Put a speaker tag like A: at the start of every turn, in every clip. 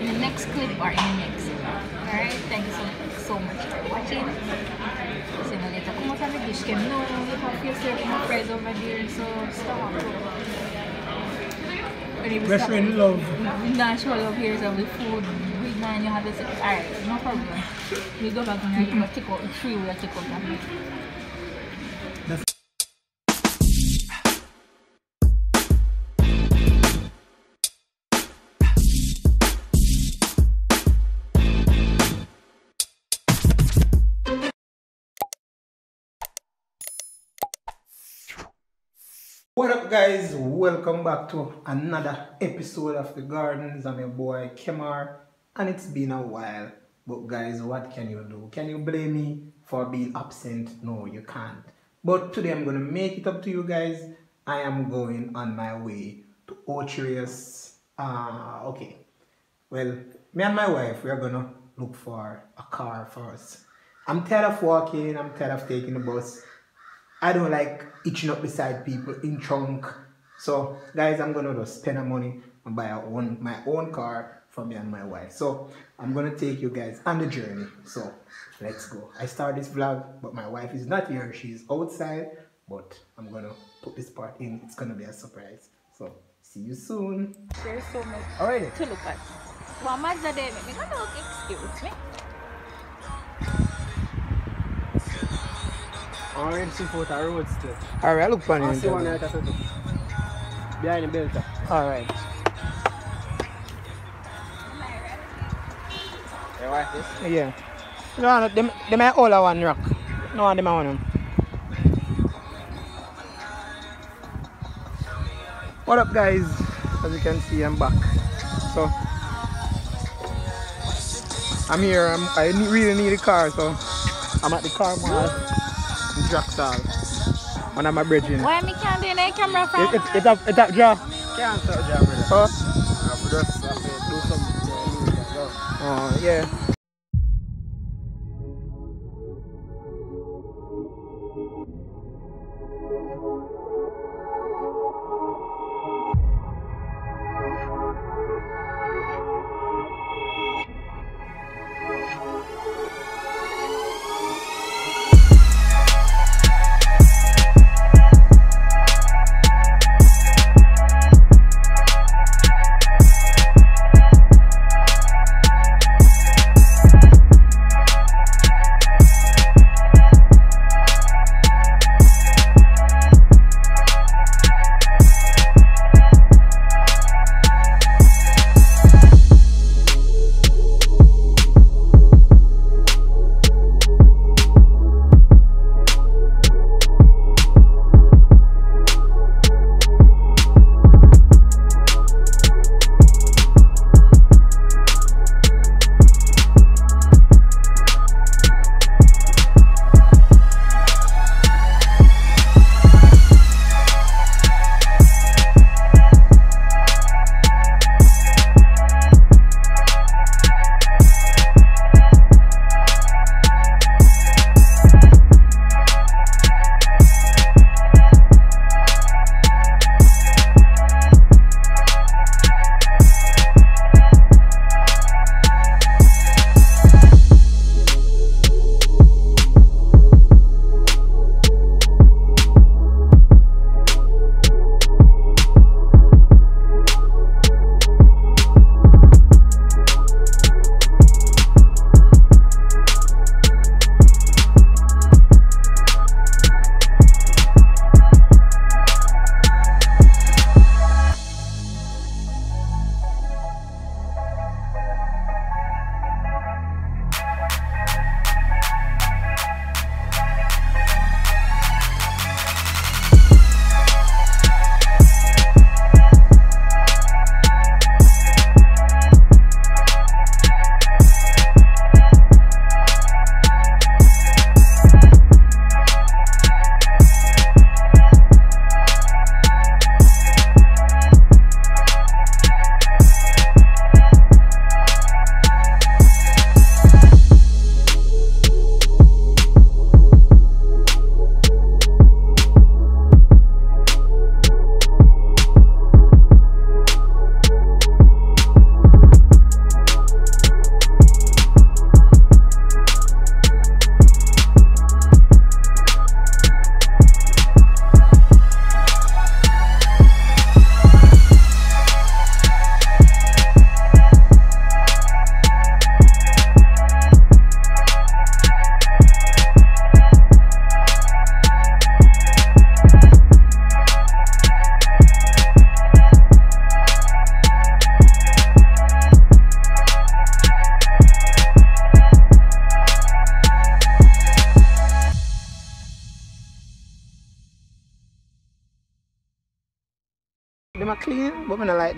A: in the next clip or in the next Alright, thank you so, so much for watching. See you later. Kung what's the dish cam, no, you have your certain friends over there, so stop. Anyway,
B: Best
A: stop.
B: friend love.
A: Not show love here, so the food, we man, you have say, alright, no problem. We go back and I will check out, free will check out that.
B: What up guys? Welcome back to another episode of The Gordonz. I'm your boy Kemar and it's been a while. But guys, what can you do? Can you blame me for being absent? No, you can't. But today I'm gonna make it up to you guys. I am going on my way to Ocho Rios. Ah, okay. Well, me and my wife, we are gonna look for a car for us. I'm tired of walking, I'm tired of taking the bus. I don't like itching up beside people in trunk. So guys, I'm gonna just spend the money and buy a own, my own car for me and my wife. So I'm gonna take you guys on the journey. So let's go. I start this vlog, but my wife is not here. She's outside, but I'm gonna put this part in. It's gonna be a surprise. So see you soon.
A: There's so much
B: Alright.
A: to look at. One Mazda there, me gonna look, excuse me.
C: Already see for the road still.
B: Alright, I look funny.
C: I see one right the behind the belt.
B: Alright.
C: You want this?
B: Yeah. No, no, them, them are all a one rock. No one them are one of them. What up guys? As you can see I'm back. So I'm here, I'm, I really need a car so I'm at the car mall in Drax Hall. One of my brethren.
A: Why me can't do the camera from?
B: It, it, it, up, it up draw.
C: Can't start job, brother.
B: Oh,
C: I just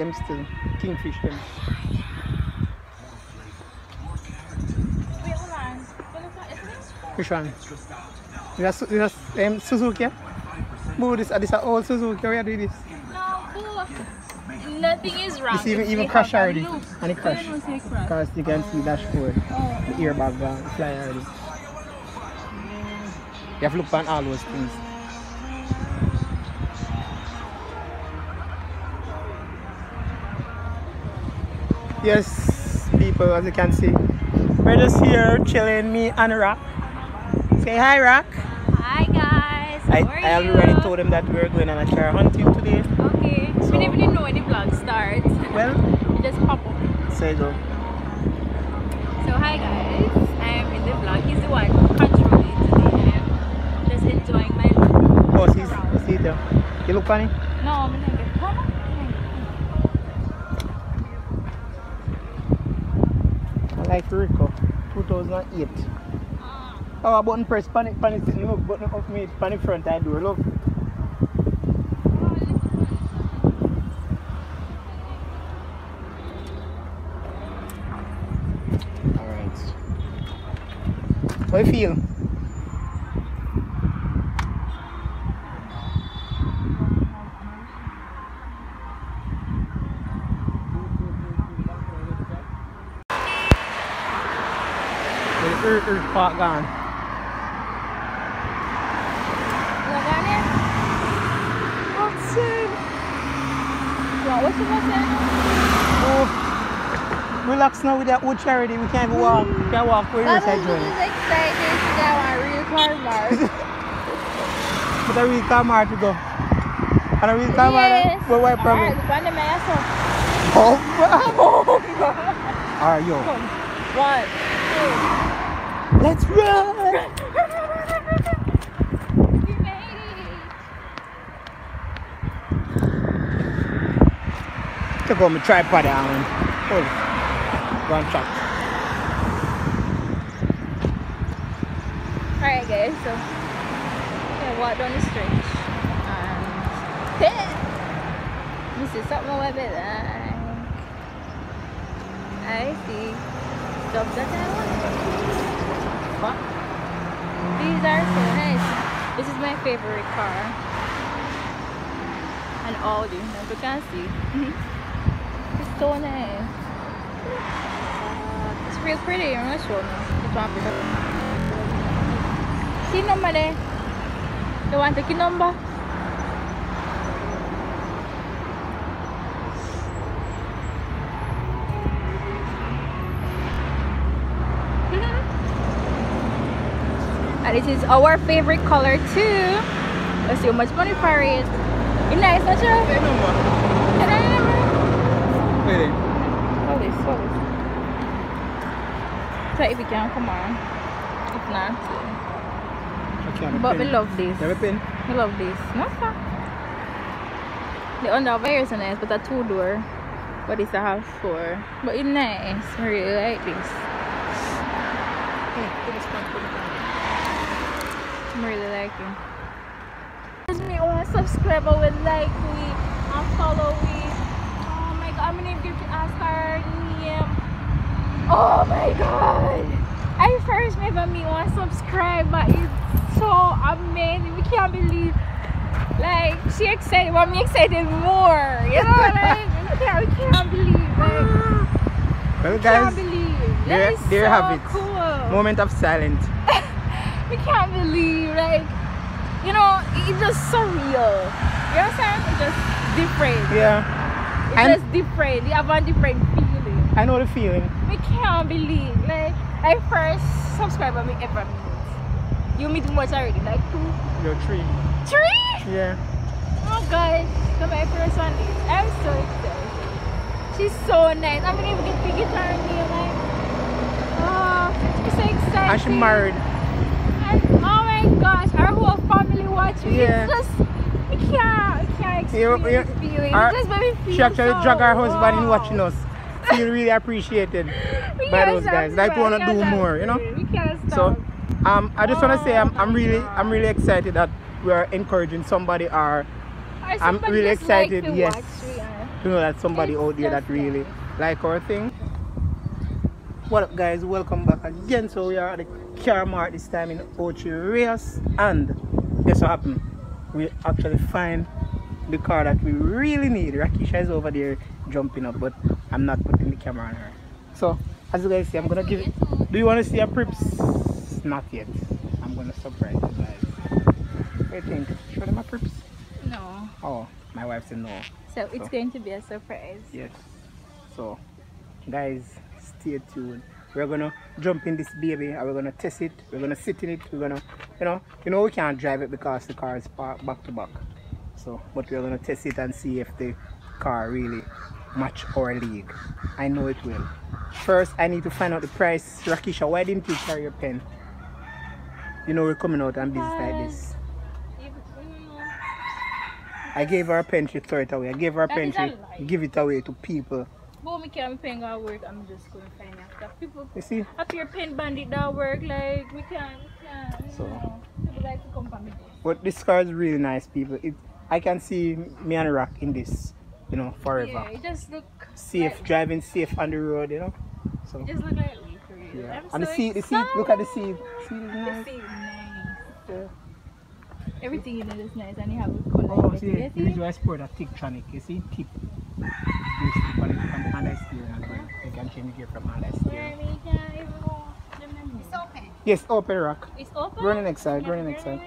B: them still. Kingfish them.
A: Wait, hold on. What is that? Is this?
B: Which one? This is, this is um, Suzuki? Boo, this, uh, this is old Suzuki. Where do this?
A: No, cool. Nothing is wrong.
B: It's even even crash already. And it
A: Why
B: crash.
A: you don't crash?
B: Because you can see dashboard.
A: Oh.
B: The airbag gone, fly already. You have to look on all those things. Yes, people, as you can see, we're just here chilling, me and Rock. Say hi, Rock.
A: Hi guys.
B: I,
A: How
B: I
A: you?
B: already told them that we are going on a car hunting today.
A: Okay.
B: So-
A: we didn't even know when the vlog starts.
B: Well,
A: It just pop up.
B: say go.
A: So hi guys. I am in the vlog. He's the one controlling today. I'm just enjoying my
B: Oh, see, see there. You look funny?
A: No, I'm not get Mama.
B: I like Rico. 2008. Oh, a button press panic panic sitting look button of me panic front I do look. Alright. How you feel? With the earth, earth gone.
A: It. What's it? What, what's the
B: Oh, relax now with that wood charity. We can't even walk. We can't walk. We're
A: I'm
B: inside journey.
A: just excited to my real car mark.
B: But a real car mark to go. And a real car mark.
A: yes.
B: Well, what problem?
A: Alright, the so.
B: Oh, Alright, yo.
A: One,
B: Let's run.
A: two. We made it.
B: Took on my tripod down. Hold it. Go on.
A: Alright guys, so yeah, walk down the stretch and this is something I bit like. I see stuff that I want.
B: What?
A: These are so nice. This is my favorite car. An Audi, as you can see. it's so nice. Uh, it's real pretty. I'm gonna show you. It's one pick up. See number there? You want to take number? And this is our favorite color too. Let's see how much money for it. It's nice, not sure?
B: Say no more.
A: Can I remember?
B: Really?
A: Hold this, hold this. So if you can, come on. If not,
B: Okay,
A: but we love this.
B: Have a pen?
A: We love this. No, sir. The underwear is nice, but a two door. But it's a half four. But it's nice. I really like this.
B: Hey, put this one, put it down.
A: I'm really liking. Just me one subscriber will like we and follow we. Oh my god, I'm gonna give to ask her name. Oh my god! I first never meet one subscriber. But it's so amazing. We can't believe. Like she excited, but me excited more. You know, like we can't, we can't believe. Like
B: Well, guys,
A: believe.
B: there-
A: is
B: there
A: so
B: you have it.
A: cool.
B: moment of silence.
A: we can't believe like you know it's just surreal. You know what I'm saying it's just different.
B: Yeah,
A: it's
B: And-
A: just different. You have a different feeling.
B: I know the feeling.
A: we can't believe like I first subscriber me ever meet. You meet too much already like two?
B: Your tree.
A: three?
B: Yeah.
A: oh gosh so my first one is I'm so excited. She's so nice. I'm gonna even get to get her name like oh she's so excited
B: And she married.
A: Oh my gosh, our whole family watching.
B: Yeah.
A: It's just we can't, we can't explain
B: you-
A: feeling.
B: our-
A: it just made me feel
B: She actually
A: so,
B: drag her husband in watching us. Feel really appreciated by those guys. Like we wanna do more, you know?
A: We can't stop.
B: So, um, I just wanna say I'm,
A: Oh
B: I'm really
A: God.
B: I'm really excited that we are encouraging somebody or
A: Or
B: I'm really
A: like
B: excited,
A: to
B: yes. to know that somebody
A: It's
B: out there that really like our thing. What up guys, welcome back again. So we are at the car mart this time in Ocho Rios and guess what happened? We actually find the car that we really need. Racquiesha is over there jumping up but I'm not putting the camera on her. So as you guys see I'm gonna give it do you wanna see a prips? Not yet. I'm gonna surprise you guys. What do you think? Show them a prips?
A: No.
B: Oh, my wife said no.
A: So it's going to be a surprise.
B: Yes. So, guys, stay tuned. We're gonna jump in this baby and we're gonna test it. We're gonna sit in it. We're gonna, you know, you know we can't drive it because the car is parked back to back. So, but we're gonna test it and see if the car really match our league. I know it will. First, I need to find out the price. Racquiesha, why didn't you carry your pen? You know we're coming out and busy like this. I gave her a pen, she threw it away. I gave her a pen, she give it away to people.
A: But me can't pen go work, I'm just going to find after. People
B: You see?
A: up your pen bandit that work, like we can't, we can't, you
B: So-
A: know. People like to come from me.
B: But this car is really nice, people. It, I can see me and Rock in this, you know, forever.
A: Yeah, it just look
B: Safe,
A: like,
B: driving safe on the road, you know. So
A: just look like we for real.
B: yeah.
A: I'm
B: And the
A: so
B: seat, the seat. Look at the seat.
A: excited.
B: Seat is
A: The
B: nice.
A: seat nice.
B: Yeah.
A: Everything in it is nice and you have a color.
B: Oh, see,
A: You
B: this
A: see?
B: is why I sport a Tiptronic. You see, tip. You stick on it from hand steering as well. You can change the from hand
A: Where
B: steering.
A: me can't even go. the menu.
D: It's open.
B: Yes, open Rock.
A: It's open.
B: Go on the next side. Go on the next side.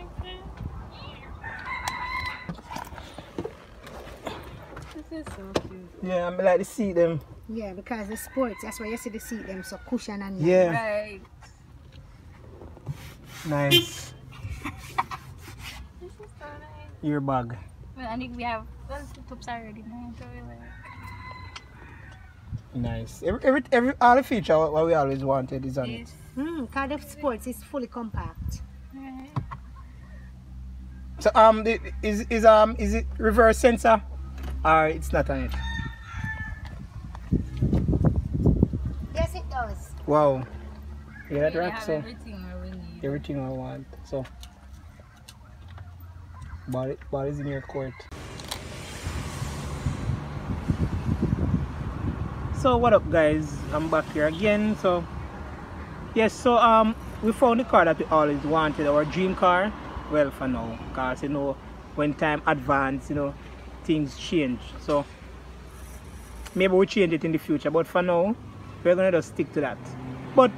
A: This is so cute.
B: Yeah, I'm like to see them.
D: Yeah, because the sports, that's why you see the seat them so cushion and
B: Yeah,
A: Right.
B: nice.
A: This is so nice.
B: Your bag.
A: Well, I think we have well, the tops already now. So we like.
B: Nice. Every, every, every, all the feature what what we always wanted is on it.
A: This.
D: Hmm, because the sports is fully compact.
A: Right.
B: So um, the, is is um is it reverse sensor, or it's not on it?
D: Yes, it does.
B: Wow. Yeah, that
A: We
B: right. So
A: everything we need.
B: everything I want. So, body body's in your court. So what up, guys? I'm back here again. So yes, so um, we found the car that we always wanted, our dream car. Well, for now, cause you know, when time advance, you know, things change. So maybe we'll change it in the future, but for now, we're gonna just stick to that. But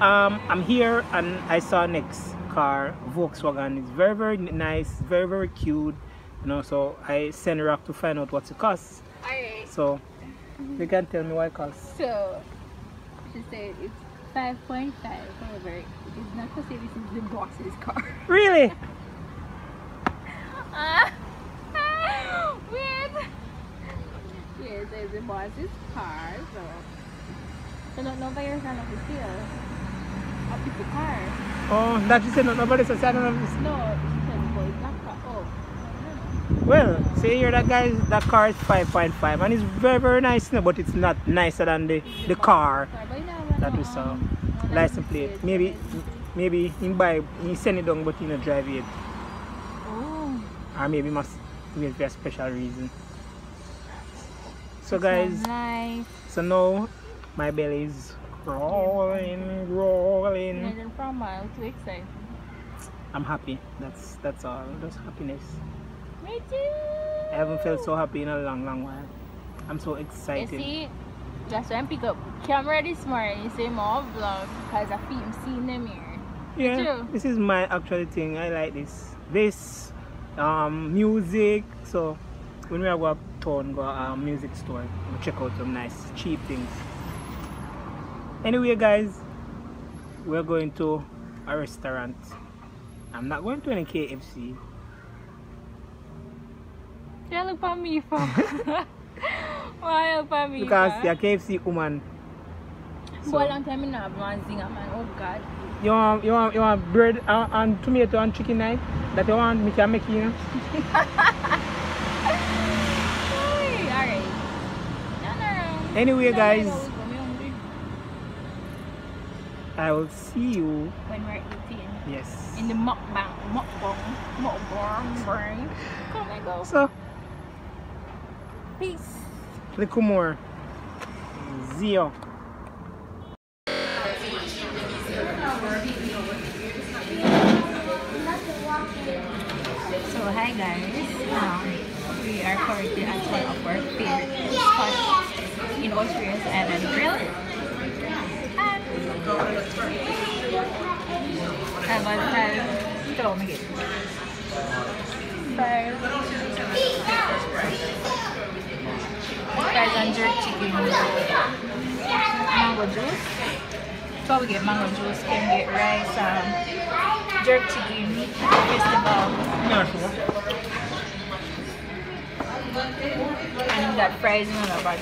B: um, I'm here and I saw next car, Volkswagen. It's very very nice, very very cute. You know, so I sent Rock to find out what's it costs.
A: Alright.
B: So you can't tell me why it costs.
A: So she said it's five point five. However, it is not to say this is the boss's car.
B: Really?
A: Ah, Wait. Yes, it's the boss's car. So so don't know by your son of the seal. A piece car.
B: Oh, that you said no, nobody says I don't know. if it's-
A: No, she said boy, not car. Oh. I don't know.
B: Well, see here that guy, that car is 5.5 and it's very very nice, but it's not nicer than the the car
A: But you know,
B: that we saw. License plate. Maybe maybe he buy he send it down but he not drive it.
A: Oh.
B: Or maybe must wait for a special reason. So guys, so now my belly is rolling, rolling.
A: Imagine from too excited.
B: I'm happy. That's that's all. Just happiness.
A: Me too.
B: I haven't felt so happy in a long, long while. I'm so excited.
A: You see, that's why I pick up camera this morning. You say more vlog because I feel him seeing them here.
B: Yeah,
A: too.
B: this is my actual thing. I like this. This, um, music. So when we go up town, go a um, music store, we check out some nice cheap things. Anyway, guys, we're going to a restaurant. I'm not going to any KFC.
A: Yeah, look for me for. Why look for me
B: because a KFC woman.
A: For a long time, I have one zinger, man. Oh, God.
B: You want you want you want bread and, and tomato and chicken knife that you want me can make you know?
A: Alright. No, no, no.
B: Anyway,
A: No,
B: guys,
A: no, no.
B: I will see you.
A: When we're eating.
B: Yes.
A: In the mukbang, mukbang, mukbang, brain. Come and go.
B: So
A: Peace.
B: Little more. Zero.
A: So hi guys, um, we are currently at one of our favorite spots in Ocho Rios Island Grill. And I was have throw me again. Fries. And jerk chicken. Mango juice. So we get mango juice, can get rice, um, jerk chicken, festival.
B: Not sure.
A: and got fries in another bag.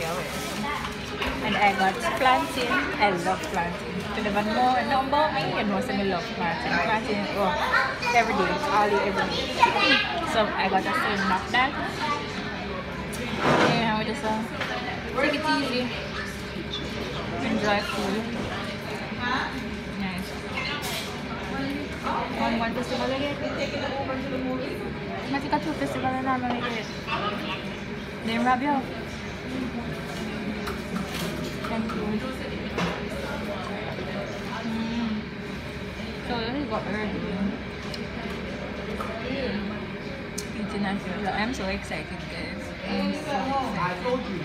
A: And I got plantain. I love plantain. You never know, know about me, you know, so I love plantain. Plantain, oh, every day, all day, every day. So I got a certain of that. Uh, take it easy. Enjoy food. Nice. One one festival again. Masih kat two festival na naman. Then rub you. Thank you. Mm. So this is what we're doing. International. I'm so excited guys. I'm so excited.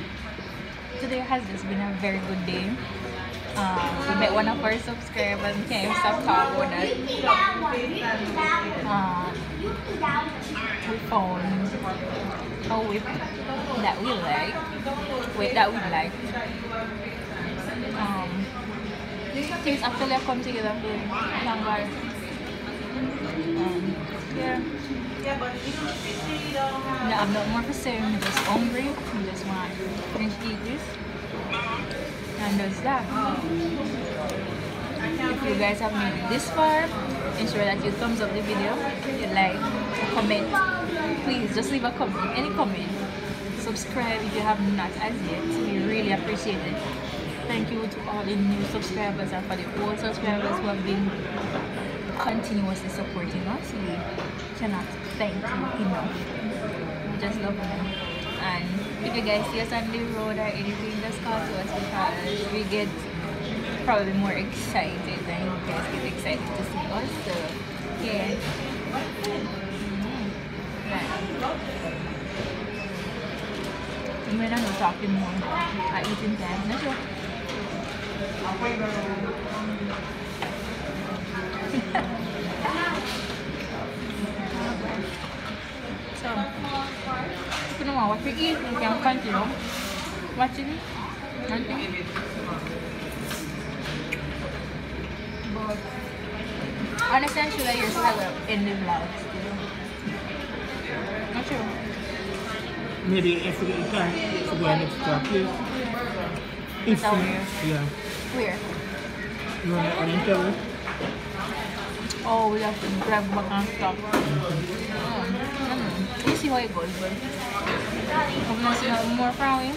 A: Today has just been a very good day. Um, we met one of our subscribers and can't stop talking about that. Um, we found a whip that we like. Wait, that we like. Um, things actually have come together for longer. Um, yeah. No, I'm not more for saying I'm just hungry. I just want to finish eat this. And that's that. If you guys have made it this far, ensure that you thumbs up the video, you like, comment. Please just leave a comment, any comment. Subscribe if you have not as yet. We really appreciate it. Thank you to all the new subscribers and for the old subscribers who have been continuously supporting us. We cannot thank you enough. We just love you. And if you guys see us on the road or anything, just call to us because we get probably more excited than you guys get excited to see us. So, yeah. Mm. Right. I'm gonna not talking more. I eating time. Not sure. So, if you don't want what you eat, you can continue watching it. Nothing. But honestly, I should have used to in the vlog. Not sure.
B: Maybe if we can, if we go next to a place. If
A: Down.
B: Yeah.
A: Where?
B: You want to interview?
A: Oh, we have to grab back and stop. Mm. Mm. We'll see how it goes, but gonna see nothing more from him.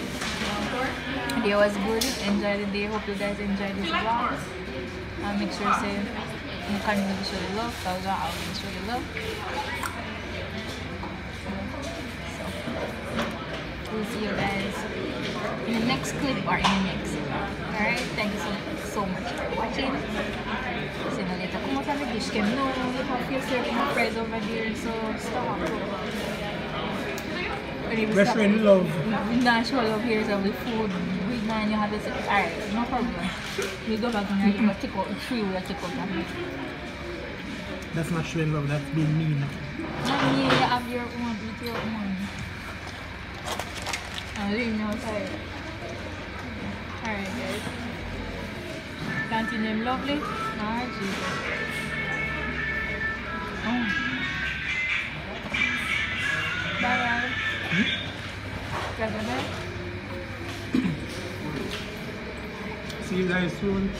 A: The day was good. Enjoy the day. Hope you guys enjoy this vlog. And make sure to say you continue to show the love. Because I always show the love. So, we'll see you guys in the next clip or in the next. Alright? Thank you so, so much for watching. See you later. Come out on the dish cam. No, yourself my friends over there, so stop.
B: Best friend love.
A: Nah, show love here is the food. We man, you have this. Alright, no problem. We go back and you take out the tree we take out that.
B: That's not showing love, that's being mean.
A: And you have your own, eat your own. I'm leaving outside. Alright, guys. Continue lovely. Jesus. Oh. Bye.
B: See you guys soon.